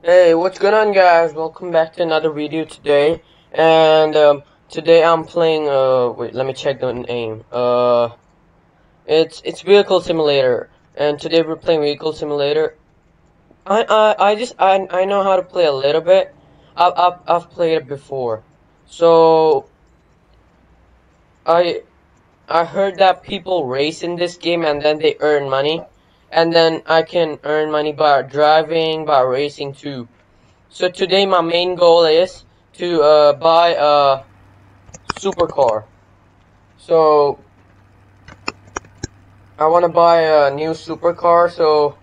Hey, what's going on guys? Welcome back to another video today. And um, today I'm playing uh wait, let me check the name. Uh it's it's Vehicle Simulator. And today we're playing Vehicle Simulator. I I I just I I know how to play a little bit. I've I've, I've played it before. So I I heard that people race in this game and then they earn money and then I can earn money by driving, by racing too. So today my main goal is to uh, buy a supercar. So I want to buy a new supercar. So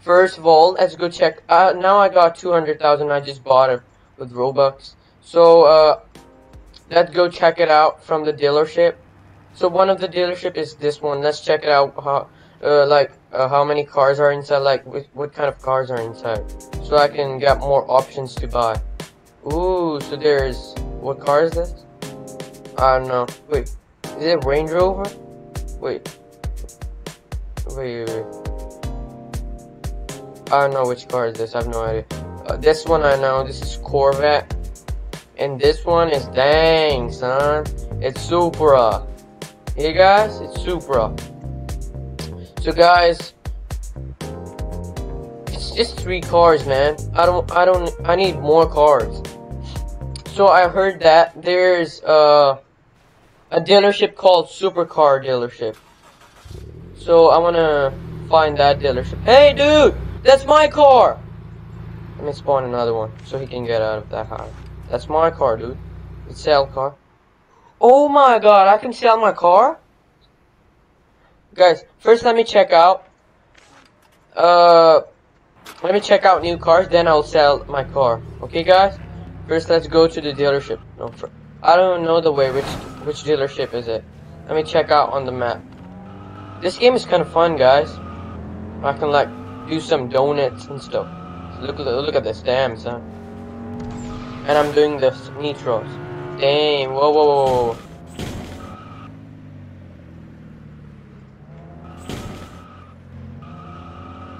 first of all, let's go check. Uh, now I got 200,000. I just bought it with Robux. So uh, let's go check it out from the dealership. So one of the dealership is this one. Let's check it out. How, uh, like uh, how many cars are inside, like what, what kind of cars are inside, so I can get more options to buy. Ooh, so there's what car is this? I don't know. Wait, is it Range Rover? Wait, wait, wait. I don't know which car is this. I have no idea. Uh, this one I know. This is Corvette, and this one is dang son. It's Supra. Hey guys, it's Supra. So guys, it's just three cars, man. I don't, I don't, I need more cars. So I heard that there's uh, a dealership called Supercar Dealership. So I wanna find that dealership. Hey, dude, that's my car. Let me spawn another one so he can get out of that house. That's my car, dude. It's sell car. Oh my god, I can sell my car? Guys, first let me check out. Uh, let me check out new cars, then I'll sell my car. Okay, guys? First, let's go to the dealership. No, I don't know the way. Which which dealership is it? Let me check out on the map. This game is kind of fun, guys. I can like do some donuts and stuff. Look look at this, damn son. And I'm doing the nitros. Damn! Whoa, whoa, whoa,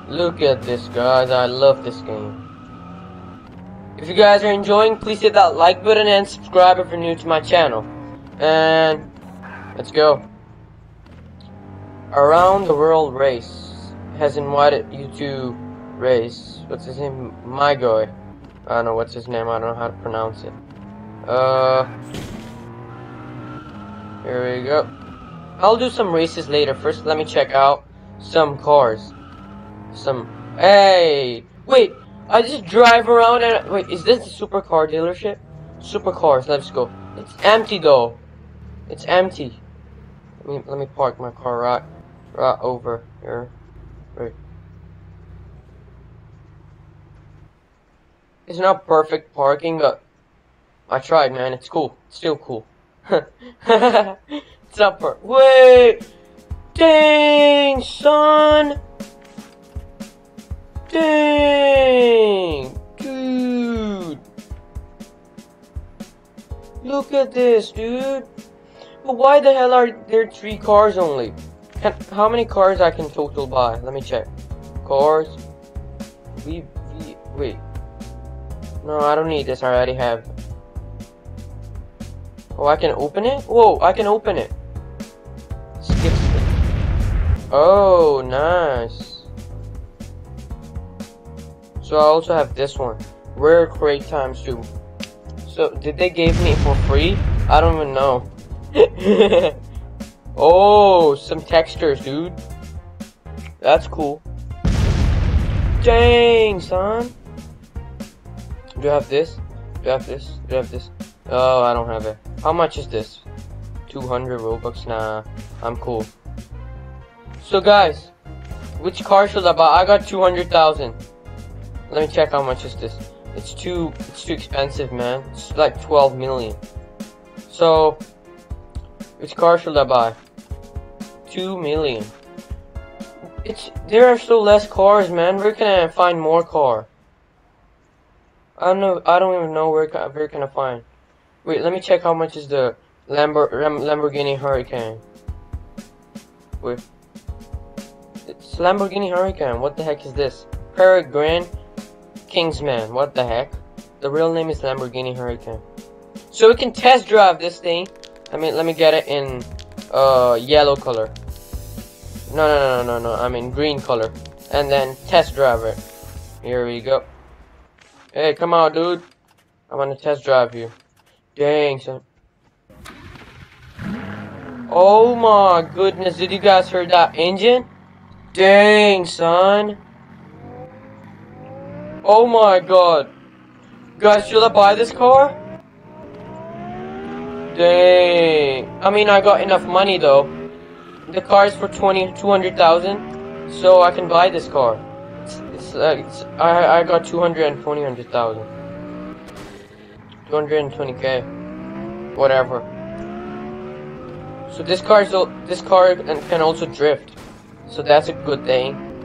Look at this, guys. I love this game. If you guys are enjoying, please hit that like button and subscribe if you're new to my channel. And let's go. Around the World Race has invited you to race. What's his name? My guy. I don't know what's his name. I don't know how to pronounce it. Uh, here we go. I'll do some races later. First, let me check out some cars some. Hey, wait! I just drive around and wait. Is this a supercar dealership? Supercars. Let's go. It's empty though. It's empty. Let me let me park my car right right over here. Right. It's not perfect parking, but I tried, man. It's cool. It's still cool. it's not per- Wait! Dang, son! Dang! Dude! Look at this, dude! But why the hell are there three cars only? Can, how many cars I can total buy? Let me check. Cars. We, we, wait. No, I don't need this. I already have. Oh, I can open it? Whoa, I can open it. Skip. Oh, nice. So I also have this one. Rare crate times two. So did they give me for free? I don't even know. oh, some textures, dude. That's cool. Dang, son. Do you have this? Do you have this? Do you have this? Oh, I don't have it. How much is this? 200 Robux? Nah, I'm cool. So guys, which car should I buy? I got 200,000. Let me check how much is this. It's too it's too expensive, man. It's like 12 million. So, which car should I buy? 2 million. It's there are still less cars, man. Where can I find more car? I don't know. I don't even know where where can I find. Wait, let me check how much is the Lambor Lamborghini Hurricane. Wait. It's Lamborghini Hurricane. What the heck is this? Peregrine Kingsman. What the heck? The real name is Lamborghini Hurricane. So we can test drive this thing. I mean, let me get it in uh, yellow color. No, no, no, no, no. I mean green color. And then test drive it. Here we go. Hey, come on, dude. I want to test drive you. Dang, son. Oh my goodness, did you guys hear that engine? Dang, son. Oh my god. Guys, should I buy this car? Dang. I mean, I got enough money though. The car is for 20, 200,000, so I can buy this car. It's, uh, it's I, I got 220,000. 220k. Whatever. So this car is this car can also drift. So that's a good thing.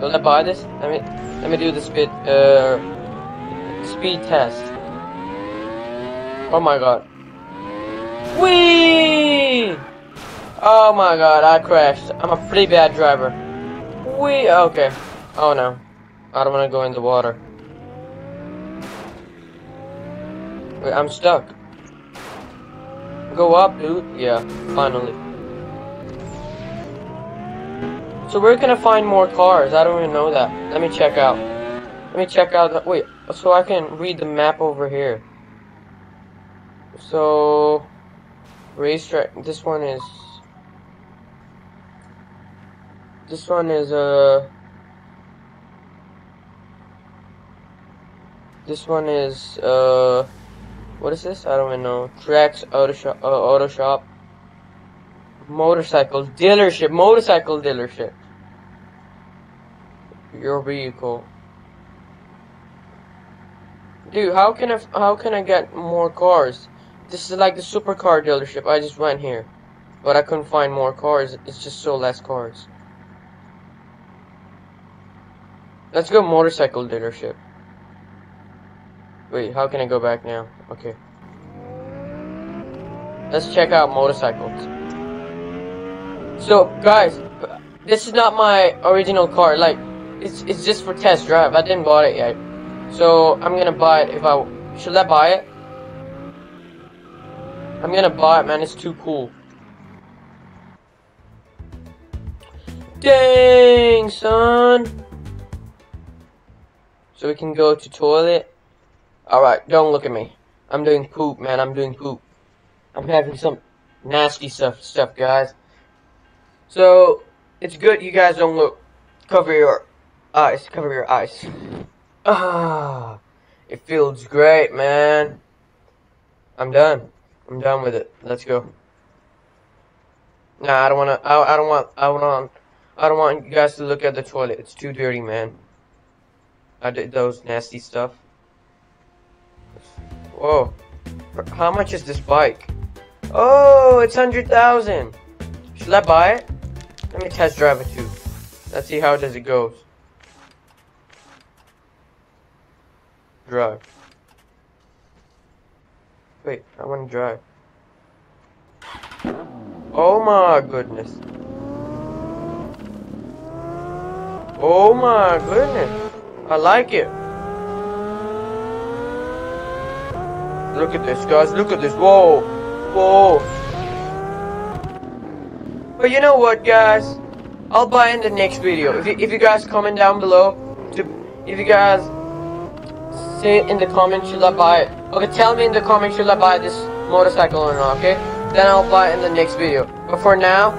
Will I buy this? Let me let me do the speed uh speed test. Oh my god. Wee! Oh my god, I crashed. I'm a pretty bad driver. Wee okay. Oh no. I don't wanna go in the water. Wait, I'm stuck. Go up, dude. Yeah, finally. So where can I find more cars? I don't even know that. Let me check out. Let me check out. Wait, so I can read the map over here. So, racetrack. This one is. This one is uh. This one is uh. What is this? I don't even know. Tracks auto shop, uh, auto shop. Motorcycle dealership. Motorcycle dealership. Your vehicle. Dude, how can I how can I get more cars? This is like the supercar dealership. I just went here, but I couldn't find more cars. It's just so less cars. Let's go motorcycle dealership. Wait, how can I go back now? Okay. Let's check out motorcycles. So, guys, this is not my original car. Like, it's it's just for test drive. I didn't buy it yet. So, I'm gonna buy it if I... Should I buy it? I'm gonna buy it, man. It's too cool. Dang, son. So we can go to toilet. Alright, don't look at me. I'm doing poop, man. I'm doing poop. I'm having some nasty stuff, stuff, guys. So, it's good you guys don't look. Cover your eyes. Cover your eyes. Ah, it feels great, man. I'm done. I'm done with it. Let's go. Nah, I don't wanna. I, I don't want. I don't want. I don't want you guys to look at the toilet. It's too dirty, man. I did those nasty stuff. Whoa. How much is this bike? Oh, it's 100,000. Should I buy it? Let me test drive it too. Let's see how does it goes. Drive. Wait, I want to drive. Oh my goodness. Oh my goodness. I like it. Look at this, guys. Look at this. Whoa. Whoa. But you know what, guys? I'll buy in the next video. If you, if you guys comment down below, to if you guys say in the comments, should I buy it? Okay, tell me in the comments, should I buy this motorcycle or not, okay? Then I'll buy it in the next video. But for now,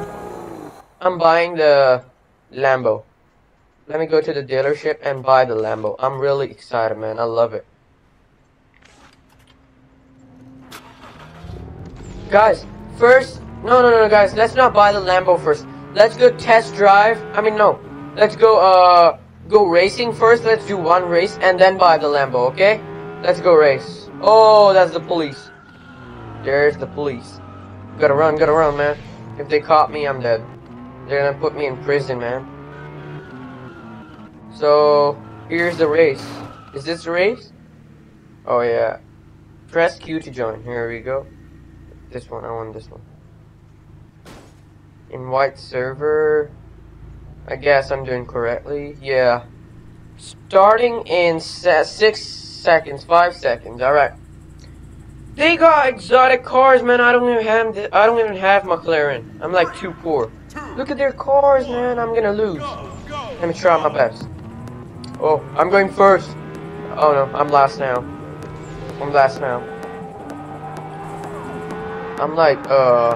I'm buying the Lambo. Let me go to the dealership and buy the Lambo. I'm really excited, man. I love it. Guys, first, no, no, no, guys, let's not buy the Lambo first. Let's go test drive. I mean, no. Let's go, uh, go racing first. Let's do one race and then buy the Lambo, okay? Let's go race. Oh, that's the police. There's the police. Gotta run, gotta run, man. If they caught me, I'm dead. They're gonna put me in prison, man. So, here's the race. Is this the race? Oh, yeah. Press Q to join. Here we go. This one, I want this one. Invite server. I guess I'm doing correctly. Yeah. Starting in se six seconds, five seconds. All right. They got exotic cars, man. I don't even have. I don't even have McLaren. I'm like too poor. Look at their cars, man. I'm gonna lose. Let me try my best. Oh, I'm going first. Oh no, I'm last now. I'm last now. I'm like uh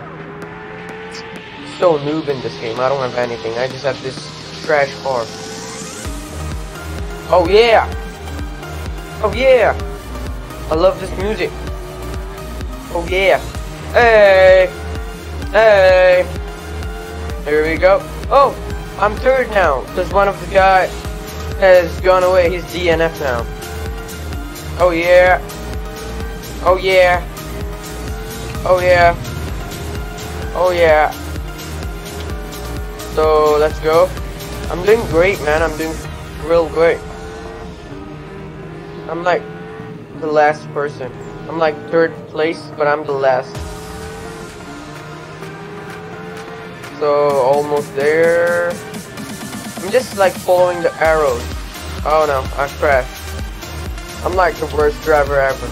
so noob in this game. I don't have anything. I just have this trash car. Oh yeah! Oh yeah! I love this music. Oh yeah! Hey! Hey! Here we go. Oh! I'm third now, because one of the guy has gone away. He's DNF now. Oh yeah! Oh yeah! Oh yeah! Oh yeah! So, let's go. I'm doing great, man. I'm doing real great. I'm like the last person. I'm like third place, but I'm the last. So almost there. I'm just like following the arrows. Oh no, I crashed. I'm like the worst driver ever.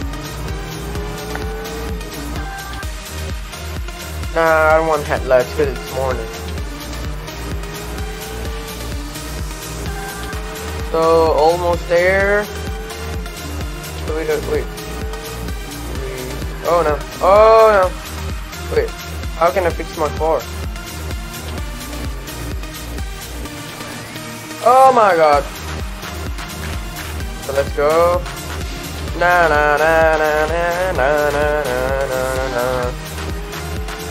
Nah, I don't want headlights because it's morning. So almost there. Wait, wait, wait. Oh no. Oh no. Wait. How can I fix my car? Oh my god. So let's go. Na na na na na na na na na na.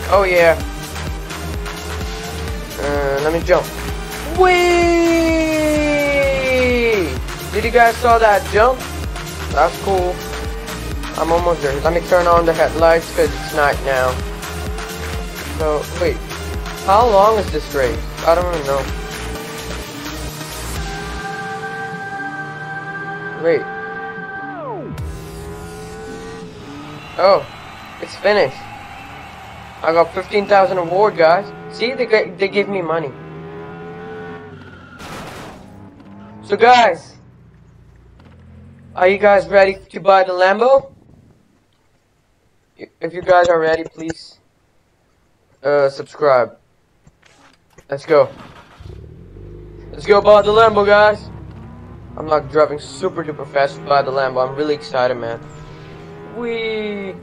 Oh yeah. Uh, let me jump. Whee! Did you guys saw that jump? That's cool. I'm almost there. Let me turn on the headlights because it's night now. So, wait. How long is this race? I don't even know. Wait. Oh, it's finished. I got 15,000 award, guys. See, they, they give me money. So, guys, are you guys ready to buy the Lambo? If you guys are ready, please uh, subscribe. Let's go. Let's go buy the Lambo, guys. I'm like driving super duper fast to buy the Lambo. I'm really excited, man. We.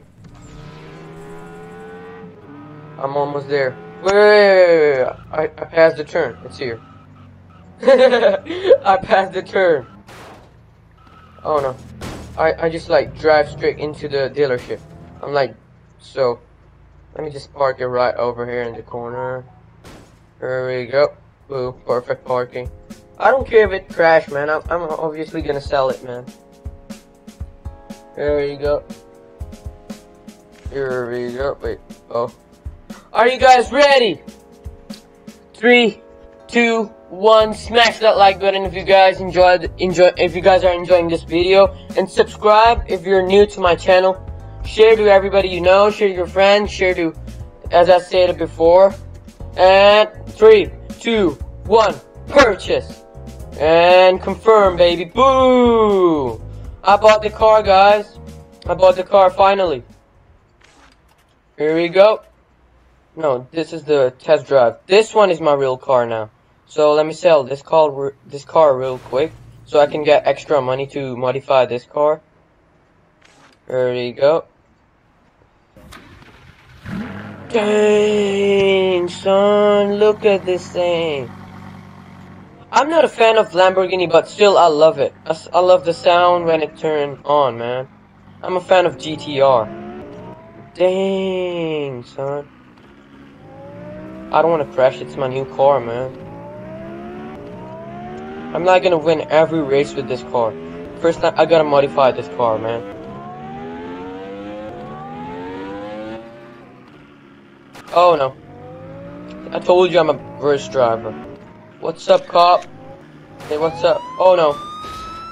I'm almost there. Wait, I, I passed the turn. It's here. I passed the turn. Oh no. I, I just like drive straight into the dealership. I'm like, so, let me just park it right over here in the corner. There we go. Ooh, perfect parking. I don't care if it crashed, man. I'm, I'm obviously gonna sell it, man. There we go. Here we go. Wait. Oh. Are you guys ready? Three, two, one. Smash that like button if you guys enjoyed. Enjoy if you guys are enjoying this video, and subscribe if you're new to my channel. Share to everybody you know. Share to your friends. Share to, as I stated before. And three, two, one. Purchase. And confirm, baby. Boo! I bought the car, guys. I bought the car finally. Here we go. No, this is the test drive. This one is my real car now. So let me sell this car, this car real quick, so I can get extra money to modify this car. There we go. Dang, son, look at this thing. I'm not a fan of Lamborghini, but still I love it. I, I love the sound when it turns on, man. I'm a fan of GTR. Dang, son. I don't want to crash, it's my new car, man. I'm not gonna win every race with this car. First, I gotta modify this car, man. Oh no. I told you I'm a worst driver. What's up, cop? Hey, what's up? Oh no.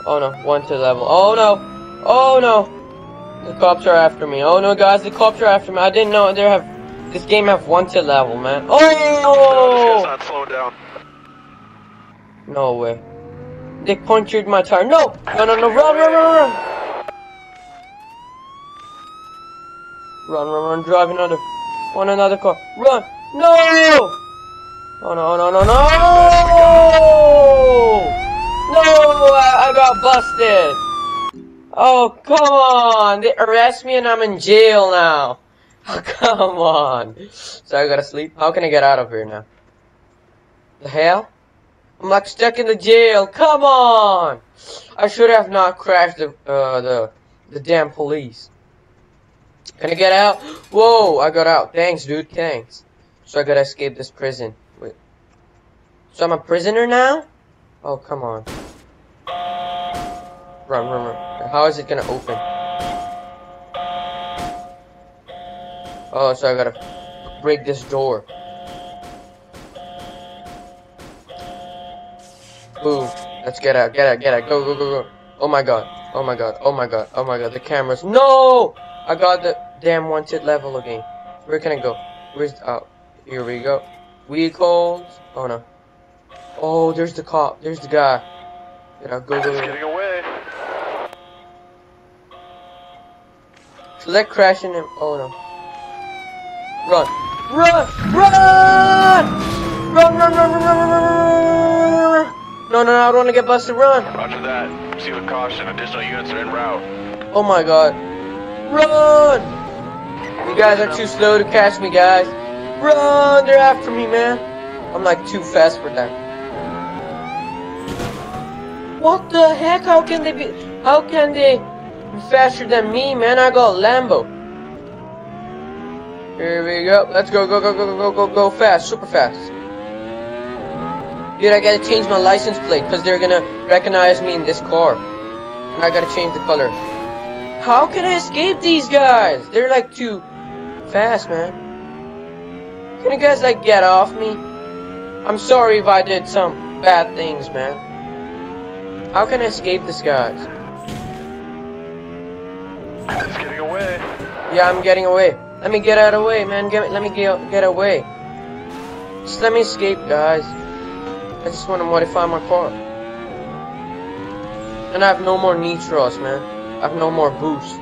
Oh no, one to level. Oh no! Oh no! The cops are after me. Oh no, guys, the cops are after me. I didn't know they have. This game have one to level, man. Oh! No, down. No way. They punctured my tire. No! No, no, no, run, run, run, run! Run, run, run, drive another, on another car. Run! No! Oh, no, no, no, no! No! I, I got busted! Oh, come on! They arrest me and I'm in jail now. Oh, come on. So I gotta sleep? How can I get out of here now? The hell? I'm like stuck in the jail. Come on! I should have not crashed the uh, the the damn police. Can I get out? Whoa! I got out. Thanks, dude. Thanks. So I gotta escape this prison. Wait. So I'm a prisoner now? Oh, come on. Run, run, run. How is it gonna open? Oh, so I gotta break this door. Boom. Let's get out, get out, get out. Go, go, go, go. Oh my god. Oh my god. Oh my god. Oh my god. The cameras. No! I got the damn wanted level again. Where can I go? Where's. Oh. Here we go. We called. Oh no. Oh, there's the cop. There's the guy. Get out. Go, go, go. Getting away. Select crashing him. Oh no. Run. Run! Run! Run, run, run, run, run, run, run! No, no, no, I don't want to get busted. Run. Roger that. Proceed with caution. Additional units are en route. Oh my god. Run! You guys are too slow to catch me, guys. Run! They're after me, man. I'm like too fast for them. What the heck? How can they be? How can they be faster than me, man? I got Lambo. Here we go. Let's go, go, go, go, go, go, go, go fast, super fast. Dude, I gotta change my license plate because they're gonna recognize me in this car. And I gotta change the color. How can I escape these guys? They're like too fast, man. Can you guys like get off me? I'm sorry if I did some bad things, man. How can I escape these guys? It's getting away. Yeah, I'm getting away. Let me get out of the way, man. Get, let me get, get away. Just let me escape, guys. I just want to modify my car. And I have no more nitros, man. I have no more boost.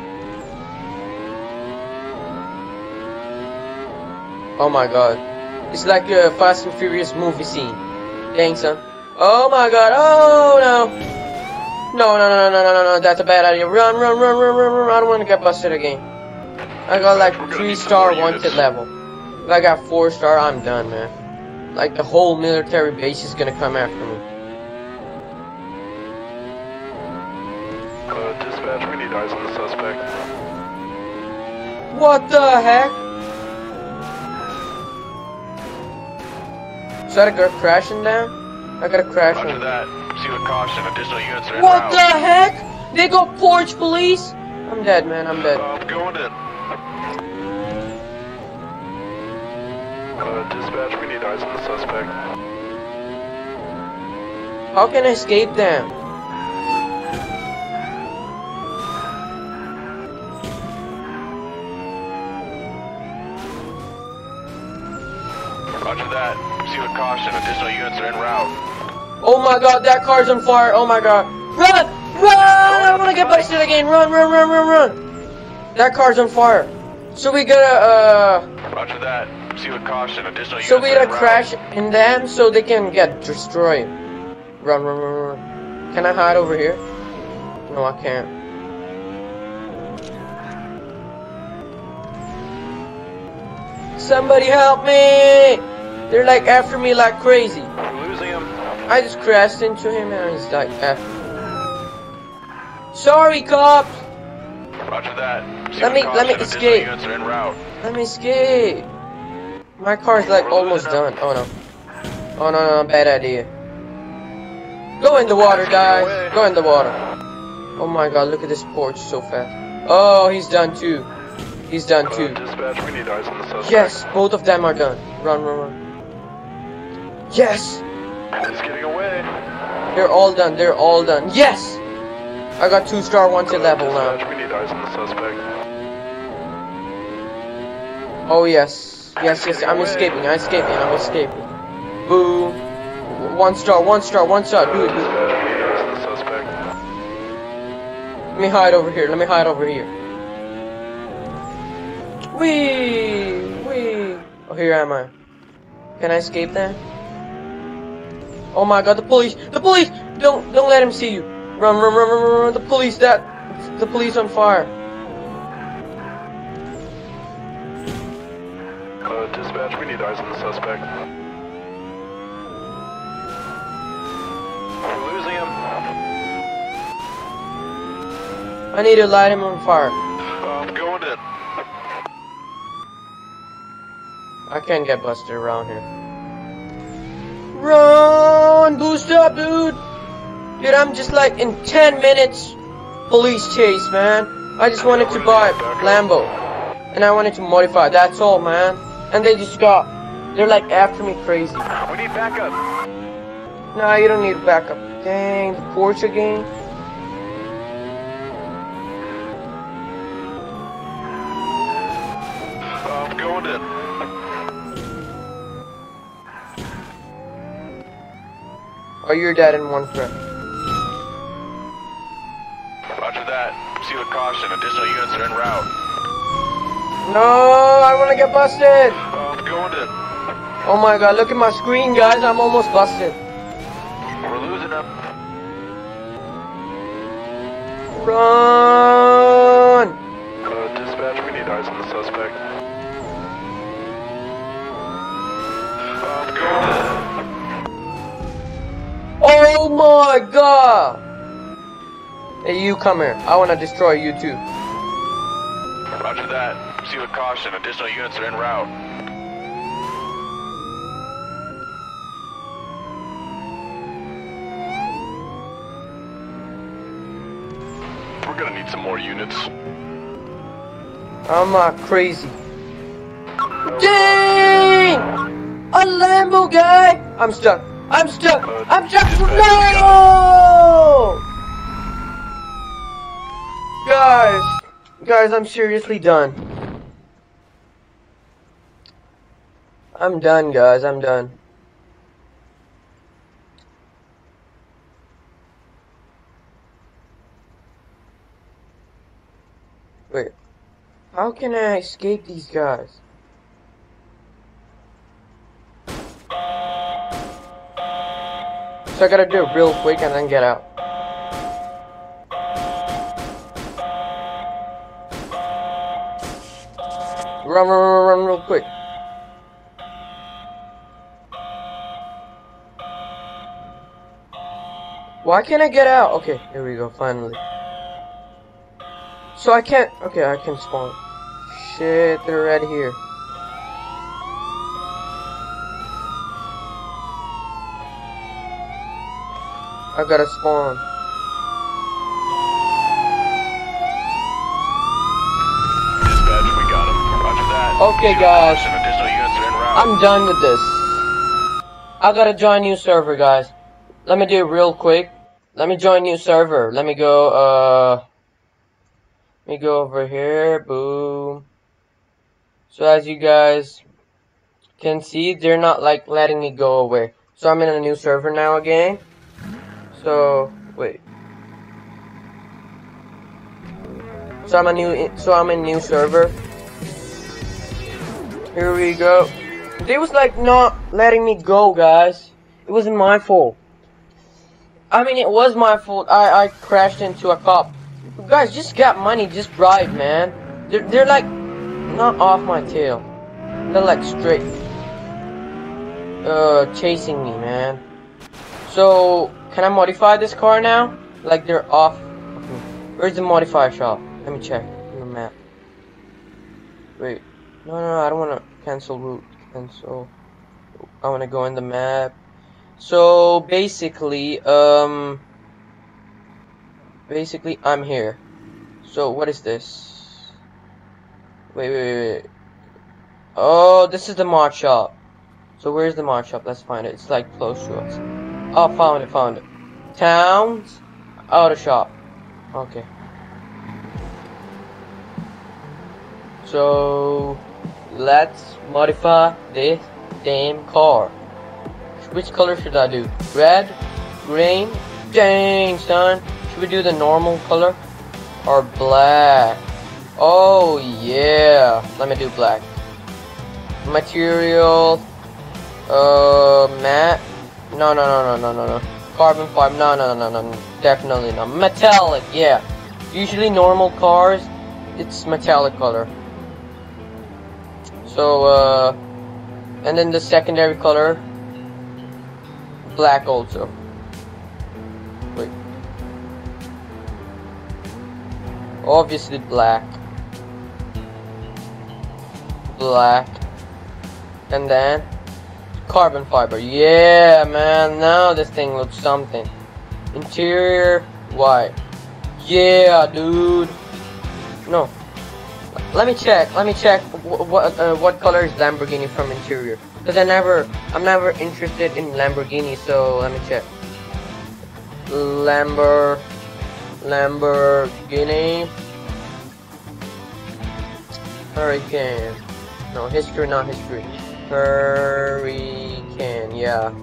Oh my god. It's like a Fast and Furious movie scene. Dang, son. Oh my god. Oh no. No, no, no, no, no, no, no. That's a bad idea. Run, run, run, run, run, run. I don't want to get busted again. I got like three star wanted level. If I got four star, I'm done, man. Like the whole military base is gonna come after me. Uh, dispatch, we need eyes on the suspect. What the heck? Is that a girl crashing down? I gotta crash Roger that. Proceed with caution. Additional units are What the heck? They got Porsche police? I'm dead, man. I'm dead. Uh, I'm going in. Uh, dispatch, we need eyes on the suspect. How can I escape them? Roger that. Proceed with caution. Additional units are en route. Oh my god, that car's on fire. Oh my god. Run! Run! I wanna get busted again. Run, run, run, run, run. That car's on fire. So we gotta, uh, Roger that. Proceed with caution. Additional so we gotta crash in them so they can get destroyed. Run, run, run, run. Can I hide over here? No, I can't. Somebody help me! They're like after me like crazy. We're losing him. I just crashed into him and he's like after me. Sorry, cops! Roger that. Proceed Let me- let me escape. units are en route. Let me escape. My car's like almost done. Oh no. Oh no, no, bad idea. Go in the water, guys. Go in the water. Oh my god, look at this Porsche so fast. Oh, he's done too. He's done Uh, too. dispatch, we need eyes on the suspect. Yes, both of them are done. Run, run, run. Yes, He's getting away. they're all done. They're all done. Yes, I got two star wanted level now. we need eyes on the suspect. Oh yes, yes, yes. I'm escaping. I'm escaping. I'm escaping. Boom. One star. One star. One star. Do it. Do it. Let me hide over here. Let me hide over here. Wee! Wee! Oh, here am I. Can I escape then? Oh my god, the police! The police! Don't don't let him see you! Run, run, run, run, run! The police! That the police on fire! Eyes on the suspect. We're losing him. I need to light him on fire. Uh, I'm going in. I can't get busted around here. Run! Boost up, dude! Dude, I'm just like in 10 minutes police chase, man. I just wanted to buy Lambo. And I wanted to modify, that's all, man. And they just got, they're like after me crazy. We need backup. Nah, you don't need backup. Dang, the Porsche game. I'm going in. Oh, you're dead in one threat. Roger that. Proceed with caution. Additional units are en route. No, I wanna get busted! Going in. Oh my god, look at my screen, guys. I'm almost busted. We're losing him. Run! Uh, dispatch, we need eyes on the suspect. Uh, I'm going. Oh my god! Hey, you come here. I wanna destroy you too. Roger that. Proceed with caution. Additional units are en route. We're gonna need some more units. I'm not crazy. Dang! A Lambo guy! I'm stuck. I'm stuck. I'm stuck. No! Guys, guys, I'm seriously done. I'm done, guys. I'm done. Wait. How can I escape these guys? So I gotta do it real quick and then get out. Run, run, run, run real quick. Why can't I get out? Okay, here we go, finally. So I can't, okay, I can spawn. Shit, they're right here. I gotta spawn. Dispatch, we got him. Roger that. Okay, guys. caution. Additional units are en route. I'm done with this. I gotta join new server, guys. Let me do it real quick. Let me join new server. Let me go, uh... Let me go over here. Boom. So as you guys can see, they're not, like, letting me go away. So I'm in a new server now again. So, wait. So I'm a new, so I'm in new server. Here we go. They was like not letting me go, guys. It wasn't my fault. I mean, it was my fault. I I crashed into a cop. Guys, just got money, just drive, man. They're they're like not off my tail. They're like straight, uh, chasing me, man. So can I modify this car now? Like they're off. of. Where's the modifier shop? Let me check on the map. Wait. No, no, I don't want to cancel route. Cancel. I want to go in the map. So basically, um, basically I'm here. So what is this? Wait, wait, wait. Oh, this is the mod shop. So where's the mod shop? Let's find it. It's like close to us. Oh, found it, found it. Towns, auto shop. Okay. So let's modify this damn car. Which color should I do? Red? Green? Dang, son. Should we do the normal color? or black. Oh yeah. Let me do black. Material. Uh, matte. No, no, no, no, no, no, no. Carbon fiber. No, no, no, no, no. Definitely not. Metallic. Yeah. Usually normal cars, it's metallic color. So, uh, and then the secondary color, black also. Obviously black. Black. And then carbon fiber. Yeah, man. Now this thing looks something. Interior white. Yeah, dude. No. Let me check. Let me check what uh, what color is Lamborghini from interior. Cause I never, I'm never interested in Lamborghini. So let me check. Lambor, Lamborghini, Hurricane. No history, not history. Hurricane. Yeah.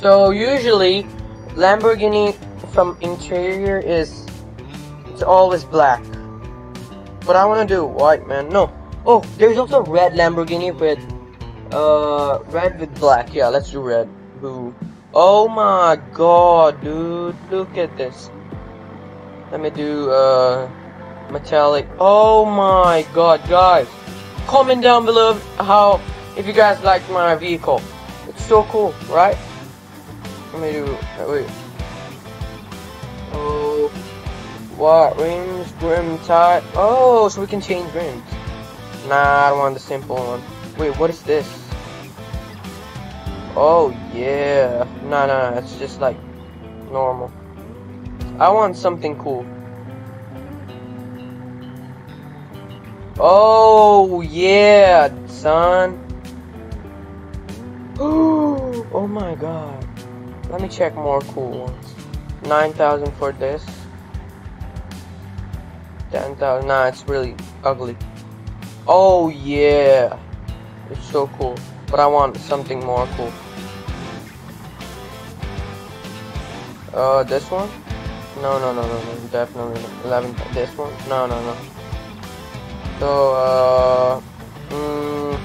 So usually, Lamborghini from interior is it's always black. But I wanna do white man. No. Oh, there's also red Lamborghini with uh red with black. Yeah, let's do red. Boo. Oh my god, dude. Look at this. Let me do uh metallic. Oh my god, guys. Comment down below how if you guys like my vehicle. It's so cool, right? Let me do wait. Oh, what rims, rim type? Oh, so we can change rims. Nah, I don't want the simple one. Wait, what is this? Oh yeah, no, no, no, it's just like normal. I want something cool. Oh yeah, son. oh my god. Let me check more cool ones. 9,000 for this. 10,000. Nah, it's really ugly. Oh, yeah. It's so cool. But I want something more cool. Uh, this one? No, no, no, no, no. Definitely not. 11. This one? No, no, no. So, uh... Mm,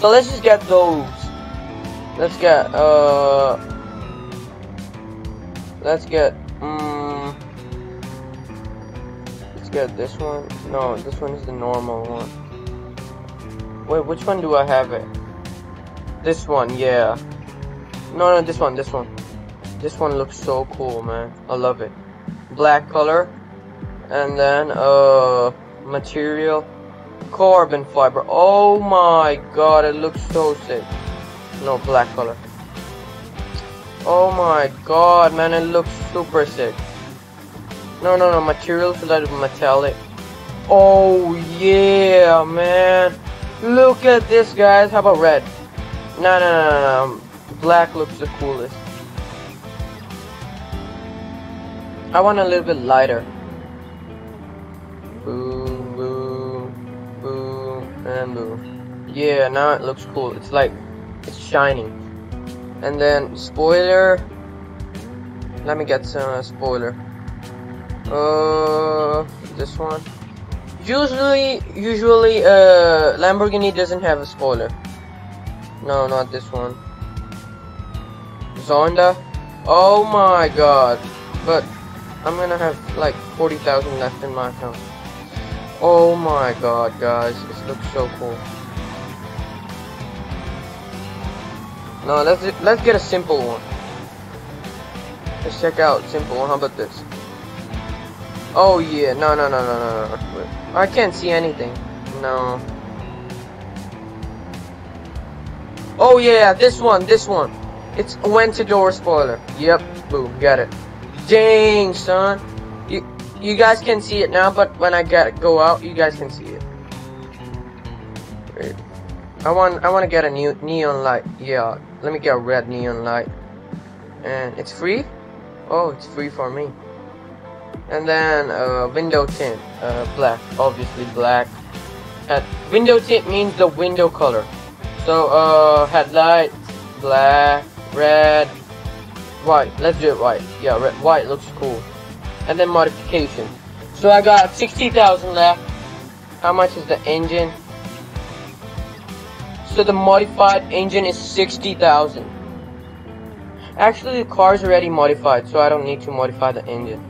So let's just get those. Let's get uh. Let's get Let's get this one. No, this one is the normal one. Wait, which one do I have it? This one, yeah. No, no, this one, this one. This one looks so cool, man. I love it. Black color, and then uh, material carbon fiber. Oh my god, it looks so sick. No, black color. Oh my god, man, it looks super sick. No, no, no, material so that metallic. Oh yeah, man. Look at this, guys. How about red? No, no, no, no, no. Black looks the coolest. I want a little bit lighter. Boom, boom, boom, and boom. Yeah, now it looks cool. It's like, it's shining. And then, spoiler. Let me get some uh, spoiler. Uh, this one. Usually, usually, uh, Lamborghini doesn't have a spoiler. No, not this one. Zonda. Oh my god. But I'm gonna have like 40,000 left in my account. Oh my god, guys. This looks so cool. No, let's let's get a simple one. Let's check out simple. How about this? Oh yeah, no, no, no, no, no, no. I can't see anything. No. Oh yeah, this one, this one. It's door spoiler. Yep, boom, got it. Dang, son. You you guys can see it now, but when I get go out, you guys can see it. Wait. I want I want to get a new neon light. Yeah, let me get a red neon light. And it's free? Oh, it's free for me. And then uh, window tint, uh, black, obviously black. And window tint means the window color. So uh, headlight, black, red, white. Let's do it white. Yeah, red, white looks cool. And then modification. So I got 60,000 left. How much is the engine? So the modified engine is 60,000. Actually, the car's already modified, so I don't need to modify the engine.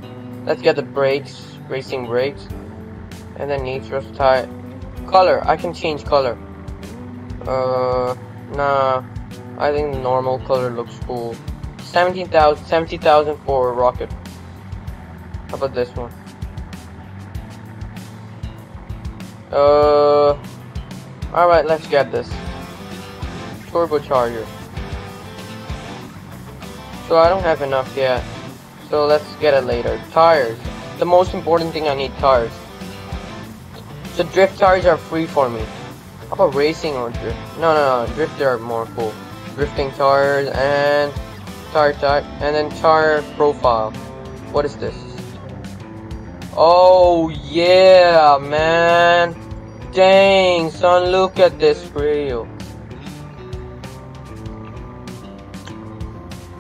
Let's get the brakes, racing brakes. And then nitro type. Color, I can change color. Uh, nah. I think the normal color looks cool. 17,000, 70,000 for a rocket. How about this one? Uh, alright, let's get this. Turbocharger. So I don't have enough yet. So let's get it later. Tires. The most important thing I need tires. So drift tires are free for me. How about racing or drift? No, no, no. Drift are more cool. Drifting tires and tire type and then tire profile. What is this? Oh yeah, man. Dang, son, look at this grill.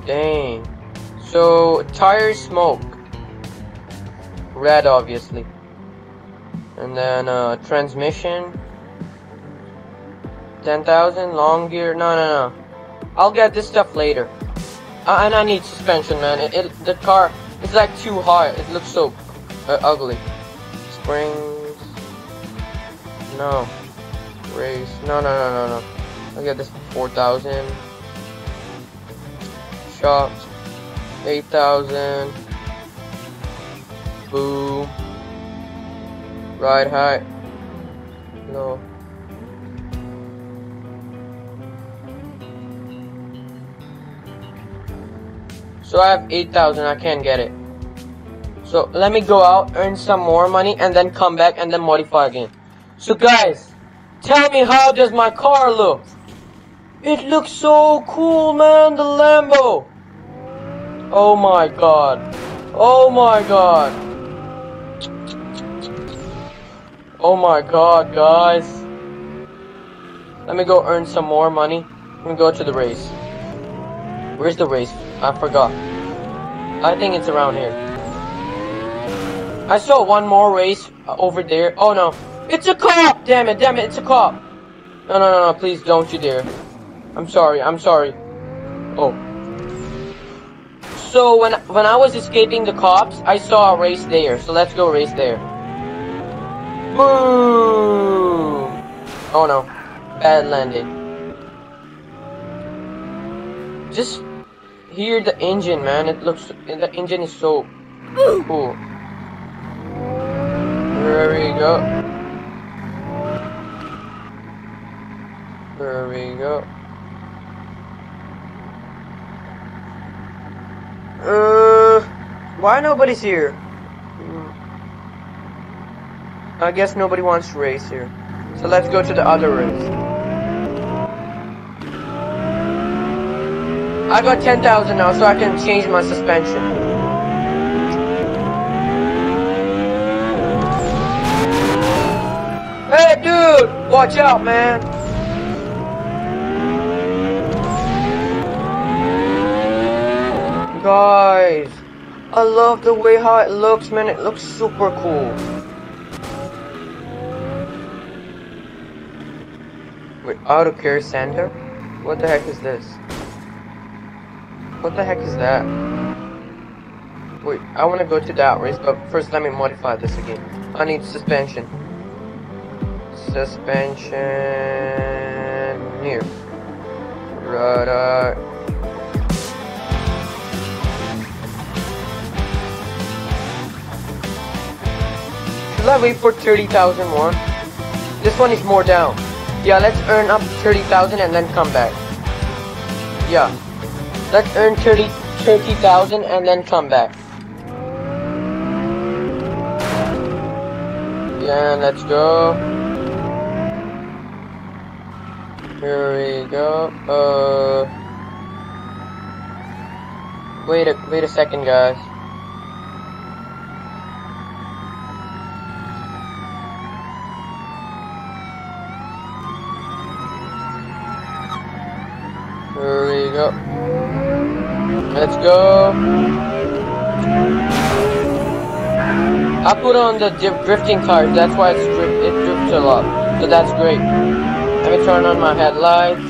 Dang. So, tire smoke. Red, obviously. And then, uh, transmission. 10,000, long gear. No, no, no. I'll get this stuff later. Uh, and I need suspension, man. It, it, the car is like too high. It looks so uh, ugly. Springs. No. Race. No, no, no, no, no. I'll get this for 4,000. Shocks. 8,000. Boo. Ride height. No. So I have 8,000, I can't get it. So let me go out, earn some more money, and then come back and then modify again. So guys, tell me how does my car look? It looks so cool, man, the Lambo. Oh my god. Oh my god. Oh my god, guys. Let me go earn some more money. Let me go to the race. Where's the race? I forgot. I think it's around here. I saw one more race uh, over there. Oh no. It's a cop! Damn it, damn it, it's a cop. No, no, no, no, please don't you dare. I'm sorry, I'm sorry. Oh. So when when I was escaping the cops, I saw a race there. So let's go race there. Boom! Oh no. Bad landing. Just hear the engine, man. It looks the engine is so cool. There we go. There we go. Uh, why nobody's here? Hmm. I guess nobody wants to race here. So let's go to the other race. I got 10,000 now, so I can change my suspension. Hey, dude! Watch out, man! Guys, I love the way how it looks, man. It looks super cool. Wait, auto care center? What the heck is this? What the heck is that? Wait, I want to go to that race, but first let me modify this again. I need suspension. Suspension here. Radar. Uh, Should I wait for 30,000 more? This one is more down. Yeah, let's earn up 30,000 and then come back. Yeah. Let's earn 30 30,000 and then come back. Yeah, let's go. Here we go. Uh Wait a wait a second, guys. Here we Let's go. I put on the drifting tires, that's why it's dri it drifts a lot. So that's great. Let me turn on my headlights.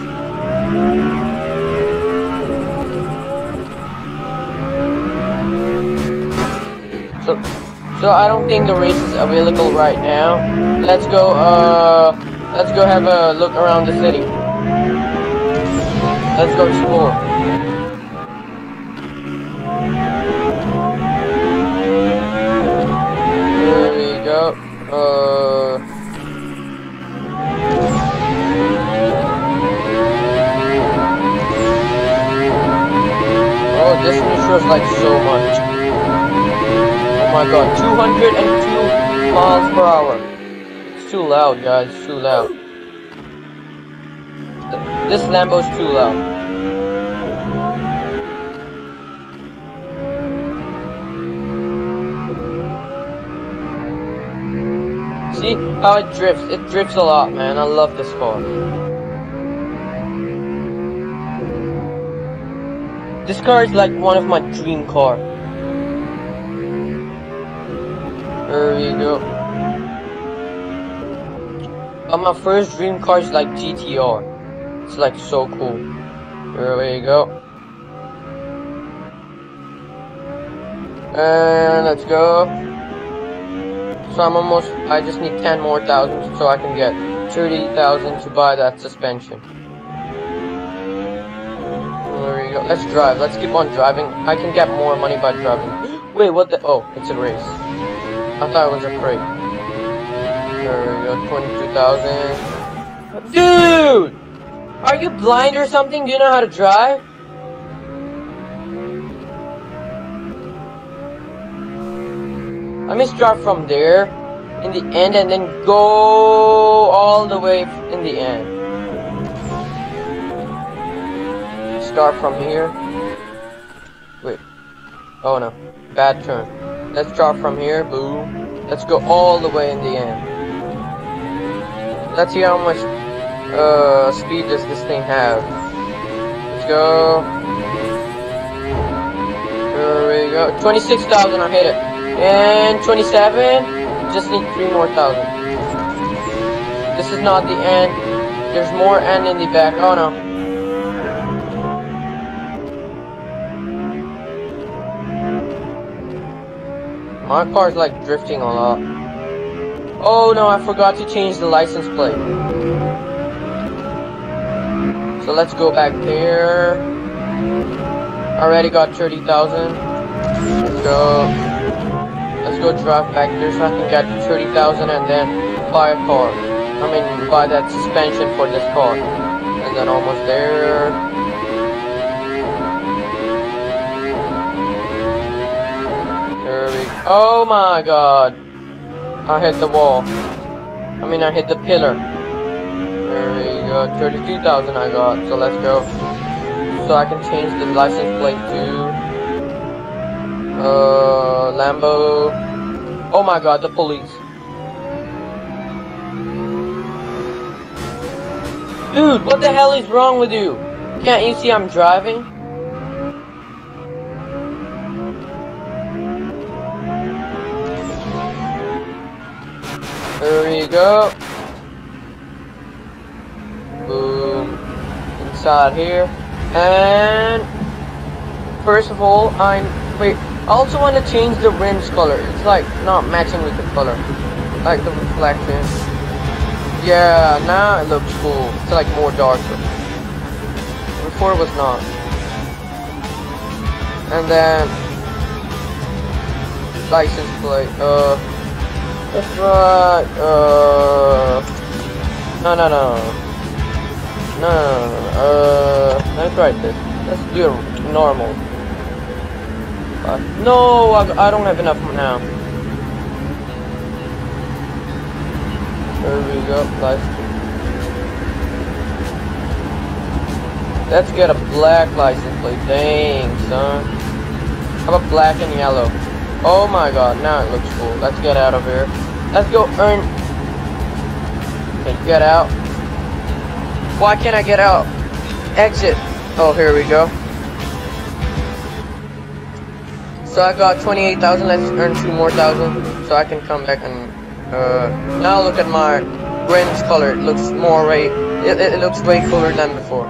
So, so I don't think the race is available right now. Let's go, uh, let's go have a look around the city. Let's go explore. There we go. Uh. Oh, this feels like so much. Oh my god, 202 miles per hour. It's too loud, guys. It's too loud. This Lambo's too loud. See how it drifts? It drifts a lot, man. I love this car. This car is like one of my dream car. There we go. But my first dream car is like GTR. It's like so cool. There we go. And let's go. So I'm almost, I just need 10 more thousand so I can get 30,000 to buy that suspension. Let's drive. Let's keep on driving. I can get more money by driving. Wait, what the? Oh, it's a race. I thought it was a crate. There we go. 22,000. Dude! Are you blind or something? Do you know how to drive? Let me start from there in the end and then go all the way in the end. Start from here. Wait. Oh no. Bad turn. Let's start from here. Boom. Let's go all the way in the end. Let's see how much uh, speed does this thing have? Let's go. There we go. 26,000, I hit it. And 27, just need 3 more thousand. This is not the end. There's more end in the back. Oh no. My car's like drifting a lot. Oh no, I forgot to change the license plate. So let's go back there. Already got 30,000. Let's go. Let's go drive back there so I can get 30,000 and then buy a car. I mean, buy that suspension for this car. And then almost there. There we go. Oh my god. I hit the wall. I mean, I hit the pillar go. 32,000 I got, so let's go. So I can change the license plate to... Uh, Lambo... Oh my god, the police. Dude, what the hell is wrong with you? Can't you see I'm driving? There we go. Boom. inside here. And first of all, I'm wait. I also want to change the rims color. It's like not matching with the color, like the reflection. Yeah, now it looks cool. It's like more darker. Before it was not. And then license plate. Uh, that's right. Uh, no, no, no. No, uh, let's try this. Let's do normal. Uh, no, I, I don't have enough now. There we go, guys. Let's get a black license plate. Dang, son. How about black and yellow? Oh my god, now it looks cool. Let's get out of here. Let's go earn... Okay, get out. Why can't I get out? Exit. Oh, here we go. So I got 28,000. Let's earn two more thousand so I can come back and uh, now look at my rims color. It looks more way. It, it looks way cooler than before.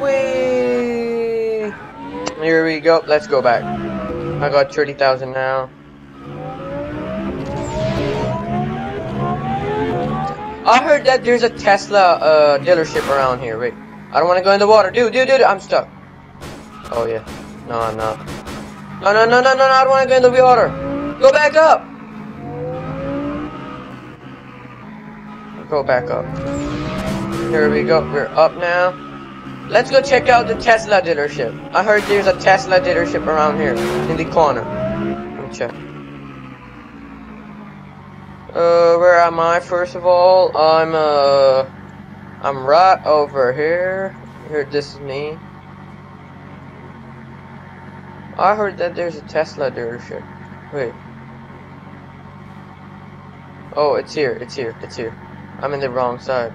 Whee! Here go. Let's go back. I got 30,000 now. I heard that there's a Tesla uh, dealership around here. Wait, I don't want to go in the water. Dude, dude, dude, I'm stuck. Oh yeah. No, I'm not. No, no, no, no, no, no I don't want to go in the water. Go back up. Go back up. Here we go. We're up now. Let's go check out the Tesla dealership. I heard there's a Tesla dealership around here in the corner. Let me check. Uh, where am I? First of all, I'm uh, I'm right over here. Here, this is me. I heard that there's a Tesla dealership. Wait. Oh, it's here. It's here. It's here. I'm in the wrong side.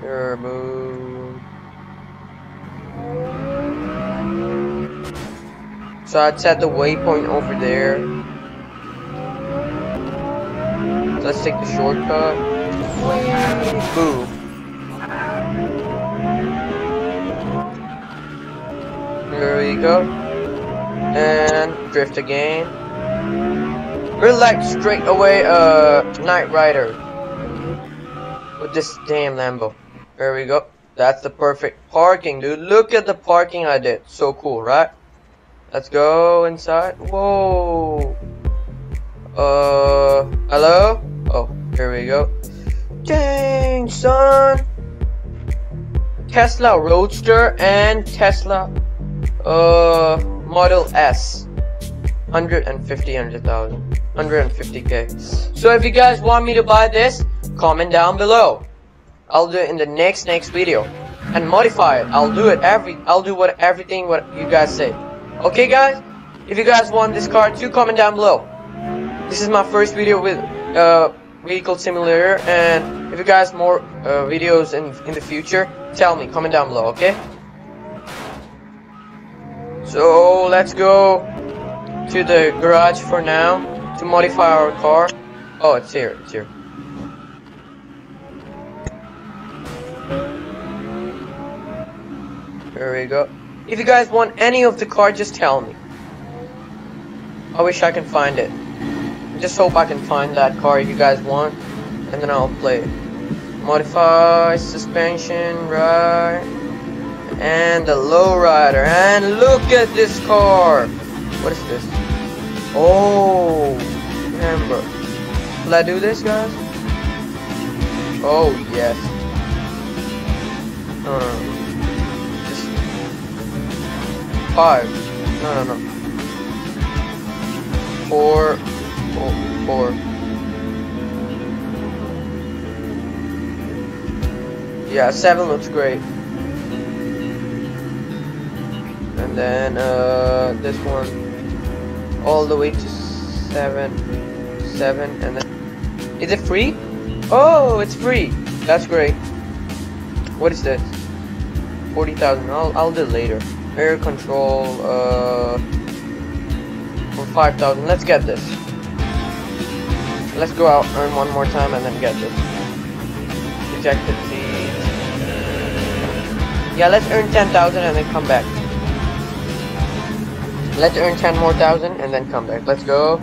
Turbo. So I'd set the waypoint over there. Let's take the shortcut. Boom. There we go. And drift again. Like straight away uh Knight Rider. With this damn Lambo. There we go. That's the perfect parking, dude. Look at the parking I did. So cool, right? Let's go inside. Whoa. Uh, hello? Oh, here we go. Dang, son. Tesla Roadster and Tesla uh Model S. 150, 100,000. 150k. So if you guys want me to buy this, comment down below. I'll do it in the next next video and modify it. I'll do it every I'll do what everything what you guys say. Okay guys? If you guys want this car too, comment down below. This is my first video with uh vehicle simulator and if you guys more uh, videos in in the future, tell me, comment down below, okay? So let's go to the garage for now to modify our car. Oh, it's here, it's here. There we go. If you guys want any of the car, just tell me. I wish I can find it. Just hope I can find that car you guys want. And then I'll play it. Modify, suspension, right. And the lowrider. And look at this car. What is this? Oh, remember. Will I do this, guys? Oh, yes. Just five. No, no, no. Four. Four. Yeah, seven looks great. And then uh, this one all the way to seven, seven, and then is it free? Oh, it's free. That's great. What is this? Forty thousand. I'll I'll do it later. Air control. Uh, for five thousand. Let's get this. Let's go out, earn one more time, and then get this. Ejected seat. Yeah, let's earn ten thousand and then come back. Let's earn 10 more thousand and then come back. Let's go.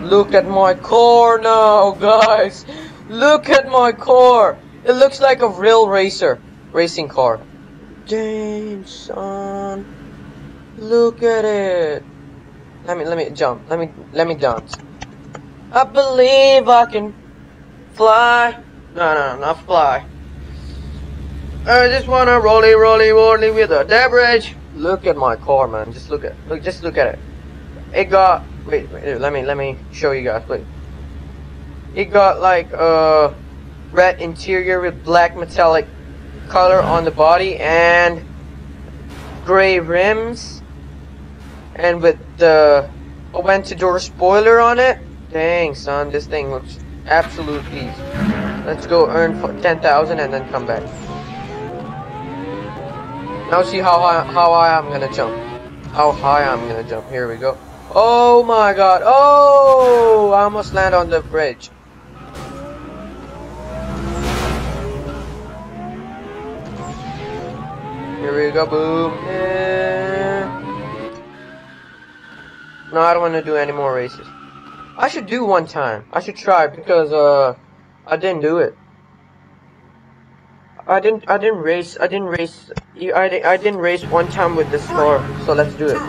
Look at my car now, guys. Look at my car. It looks like a real racer. Racing car. Dang, son. Look at it. Let me, let me jump. Let me, let me dance. I believe I can fly. No, no, not fly. I just wanna rolly, rolly, rolly with a debridge. Look at my car, man. Just look at look. Just look at it. It got wait. wait let me let me show you guys. Wait. It got like a red interior with black metallic color on the body and gray rims, and with the Aventador spoiler on it. Dang, son, this thing looks absolute beast. Let's go earn ten thousand and then come back. Now see how high, how high I'm gonna jump. How high I'm gonna jump. Here we go. Oh my god. Oh! I almost land on the bridge. Here we go. Boom. No, I don't want to do any more races. I should do one time. I should try because uh, I didn't do it. I didn't. I didn't race. I didn't race. I, I didn't race one time with this car. So let's do it.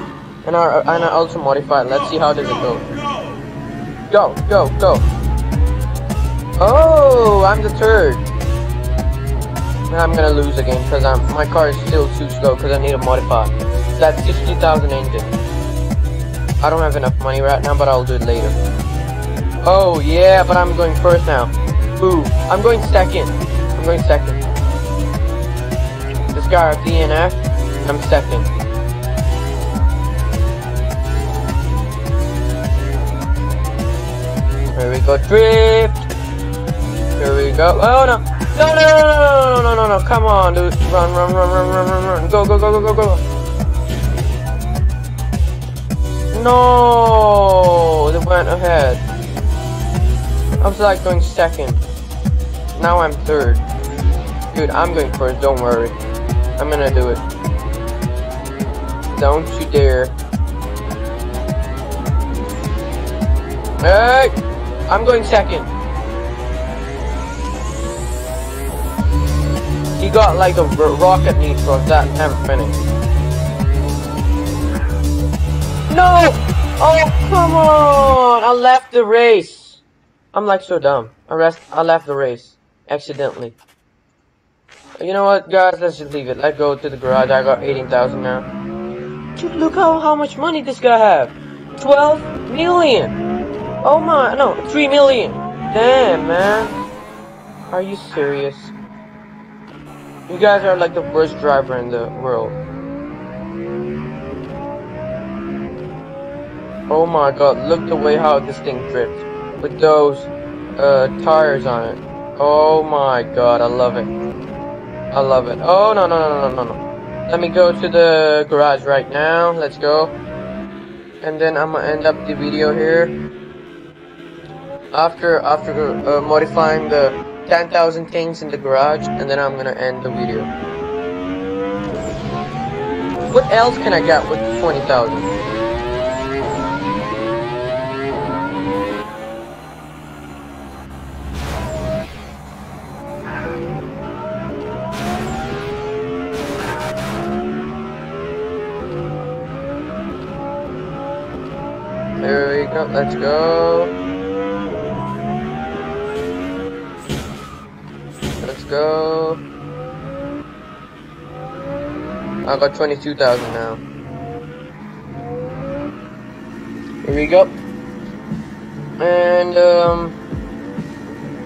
And I and I also modified. Let's see how does it go. Go, go, go. Oh, I'm the third. I'm gonna lose again because I'm my car is still too slow because I need to modify. That's 60,000 engine. I don't have enough money right now, but I'll do it later. Oh yeah, but I'm going first now. Ooh, I'm going second. I'm going second. This guy DNF. I'm second. Here we go, drift. Here we go. Oh no. No, no, no, no, no, no, no, no, come on, dude. Run, run, run, run, run, run, run. Go, go, go, go, go, go. No, they went ahead. I was like going second. Now I'm third. Dude, I'm going first, don't worry. I'm gonna do it. Don't you dare. Hey! I'm going second. He got like a rocket nitro that never finished. No! Oh, come on! I left the race. I'm like so dumb. I, rest I left the race. Accidentally. You know what, guys? Let's just leave it. Let's go to the garage. I got 18,000 now. Dude, look how, how much money this guy have. 12 million. Oh my, no, 3 million. Damn, man. Are you serious? You guys are like the worst driver in the world. Oh my god, look the way how this thing drifts. With those uh, tires on it. Oh my god, I love it. I love it. Oh no no no no no no. Let me go to the garage right now. Let's go. And then I'm gonna end up the video here. After after uh, modifying the 10,000 things in the garage and then I'm gonna end the video. What else can I get with 20,000? There we go, let's go. Go. I got 22,000 now. Here we go. And, um,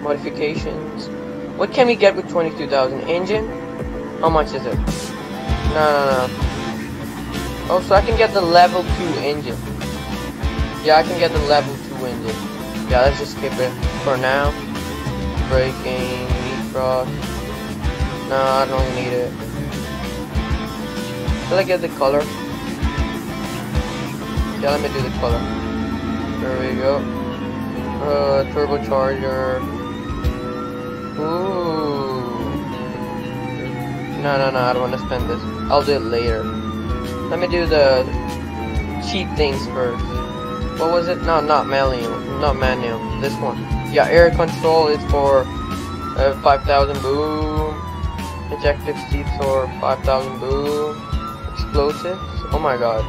modifications. What can we get with 22,000? Engine? How much is it? No, no, no. Oh, so I can get the level 2 engine. Yeah, I can get the level 2 engine. Yeah, let's just skip it for now. No, I don't need it. Should I get the color? Yeah, let me do the color. There we go. Uh, turbocharger. Ooh. No, no, no, I don't want to spend this. I'll do it later. Let me do the cheap things first. What was it? No, not manual. Not manual. This one. Yeah, air control is for uh, 5,000 boom. Ejective seats for 5,000 boom. Explosives. Oh my god.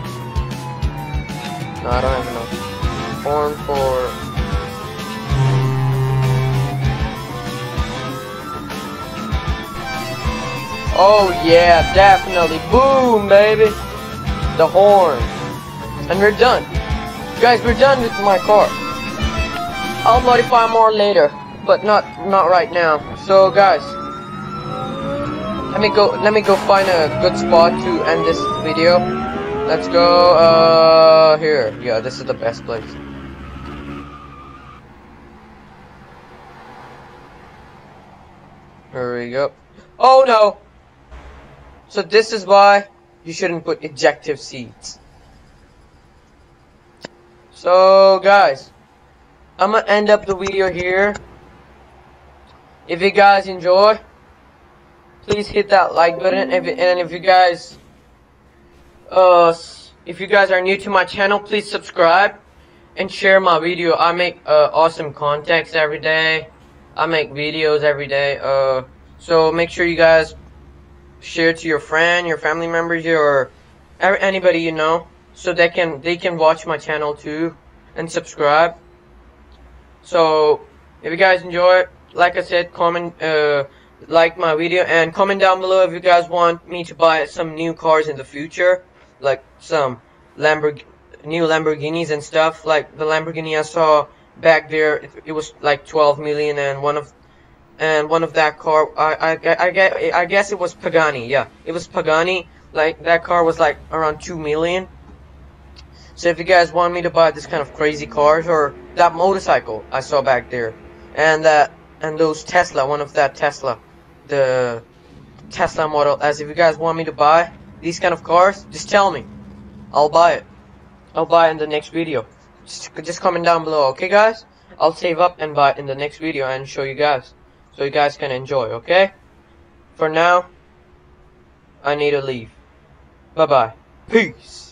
No, I don't have enough. Horn for... Oh yeah, definitely. Boom, baby. The horn. And we're done. Guys, we're done with my car. I'll modify more later but not not right now. So guys, let me go let me go find a good spot to end this video. Let's go uh here. Yeah, this is the best place. Here we go. Oh no! So this is why you shouldn't put ejective seats. So guys, I'm gonna end up the video here. If you guys enjoy, please hit that like button. If, and if you guys, uh, if you guys are new to my channel, please subscribe and share my video. I make uh, awesome contacts every day. I make videos every day. Uh, so make sure you guys share to your friend, your family members, or anybody you know, so they can they can watch my channel too and subscribe. So if you guys enjoy it, like I said, comment, uh, like my video, and comment down below if you guys want me to buy some new cars in the future, like some new Lamborghinis and stuff. Like the Lamborghini I saw back there, it, it was like 12 million, and one of and one of that car, I, I, I, I, I guess it was Pagani, yeah, it was Pagani, like, that car was like around 2 million, so if you guys want me to buy this kind of crazy cars, or that motorcycle I saw back there, and that, and those Tesla, one of that Tesla, the Tesla Model S, if you guys want me to buy these kind of cars, just tell me, I'll buy it, I'll buy it in the next video, just, just comment down below, okay guys, I'll save up and buy it in the next video and show you guys so you guys can enjoy, okay? For now, I need to leave. Bye-bye. Peace.